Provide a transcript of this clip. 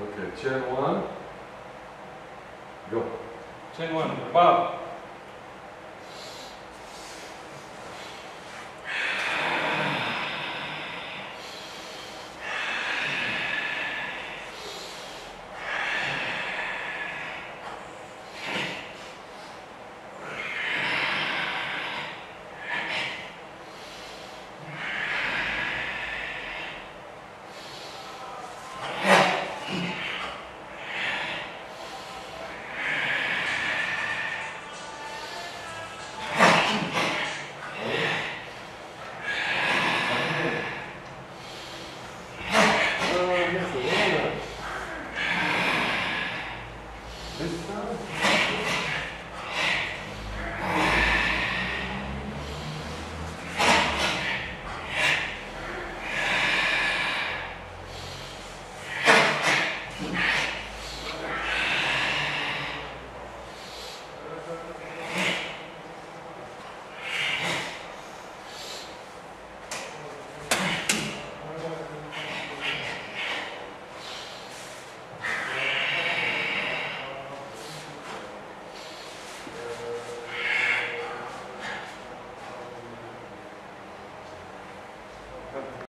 Okay, Chen one. Go. Chen one. Bob, Esse cara...